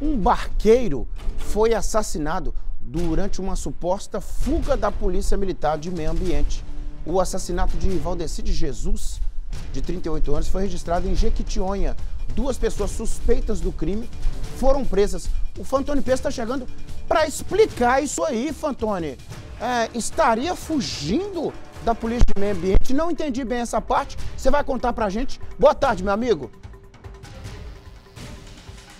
Um barqueiro foi assassinado durante uma suposta fuga da Polícia Militar de Meio Ambiente. O assassinato de Valdeci de Jesus, de 38 anos, foi registrado em Jequitinhonha. Duas pessoas suspeitas do crime foram presas. O Fantoni Pes está chegando para explicar isso aí, Fantoni. É, estaria fugindo da Polícia de Meio Ambiente? Não entendi bem essa parte. Você vai contar para gente? Boa tarde, meu amigo.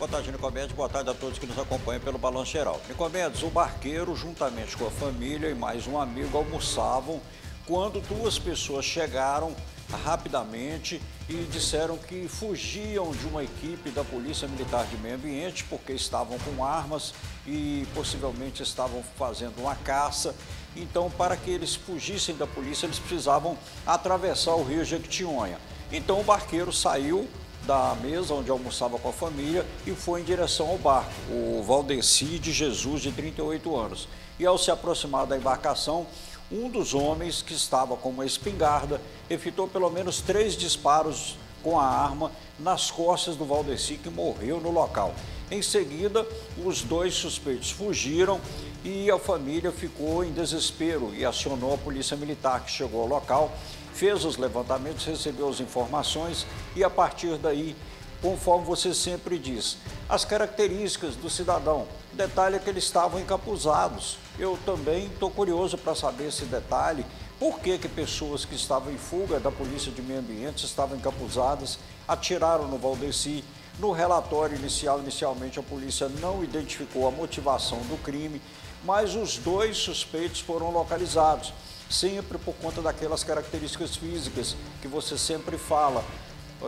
Boa tarde, Nicomedes. Boa tarde a todos que nos acompanham pelo Balanço Geral. Nicomedes, o barqueiro, juntamente com a família e mais um amigo, almoçavam quando duas pessoas chegaram rapidamente e disseram que fugiam de uma equipe da Polícia Militar de Meio Ambiente porque estavam com armas e possivelmente estavam fazendo uma caça. Então, para que eles fugissem da polícia, eles precisavam atravessar o rio Jequitinhonha. Então, o barqueiro saiu da mesa onde almoçava com a família e foi em direção ao barco, o Valdeci de Jesus, de 38 anos. E ao se aproximar da embarcação, um dos homens que estava com uma espingarda efetuou pelo menos três disparos com a arma nas costas do Valdeci, que morreu no local. Em seguida, os dois suspeitos fugiram e a família ficou em desespero e acionou a polícia militar, que chegou ao local, fez os levantamentos, recebeu as informações e a partir daí, conforme você sempre diz, as características do cidadão. Detalhe é que eles estavam encapuzados. Eu também estou curioso para saber esse detalhe. Por que, que pessoas que estavam em fuga da Polícia de Meio Ambiente estavam encapuzadas, atiraram no Valdeci? No relatório inicial, inicialmente a polícia não identificou a motivação do crime, mas os dois suspeitos foram localizados, sempre por conta daquelas características físicas que você sempre fala,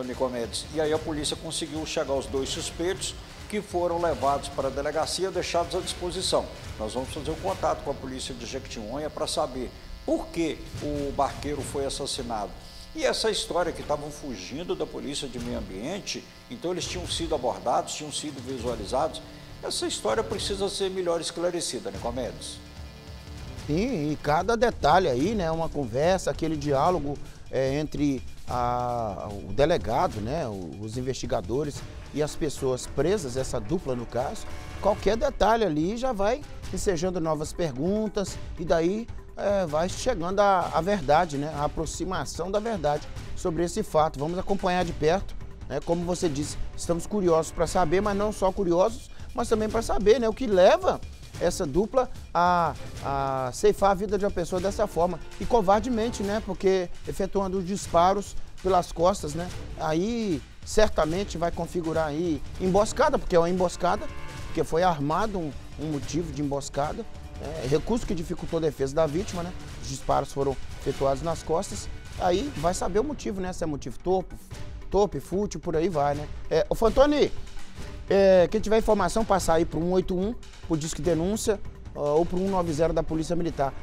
Nicomedes. E aí a polícia conseguiu chegar aos dois suspeitos, que foram levados para a delegacia deixados à disposição. Nós vamos fazer um contato com a polícia de Jequitinhonha para saber por que o barqueiro foi assassinado. E essa história que estavam fugindo da polícia de meio ambiente, então eles tinham sido abordados, tinham sido visualizados. Essa história precisa ser melhor esclarecida, né, Comedes? Sim, e cada detalhe aí, né, uma conversa, aquele diálogo é, entre a, o delegado, né, os investigadores e as pessoas presas, essa dupla no caso, qualquer detalhe ali já vai ensejando novas perguntas e daí é, vai chegando a, a, verdade, né, a aproximação da verdade sobre esse fato. Vamos acompanhar de perto, né, como você disse, estamos curiosos para saber, mas não só curiosos, mas também para saber né, o que leva essa dupla a, a ceifar a vida de uma pessoa dessa forma. E covardemente, né? Porque efetuando os disparos pelas costas, né? Aí certamente vai configurar aí emboscada, porque é uma emboscada, porque foi armado um, um motivo de emboscada, é, recurso que dificultou a defesa da vítima, né? Os disparos foram efetuados nas costas, aí vai saber o motivo, né? Se é motivo topo, topo, fútil, por aí vai, né? É, ô Fantoni, é, quem tiver informação, passar aí para o 181, por disque denúncia, ou para o 190 da Polícia Militar.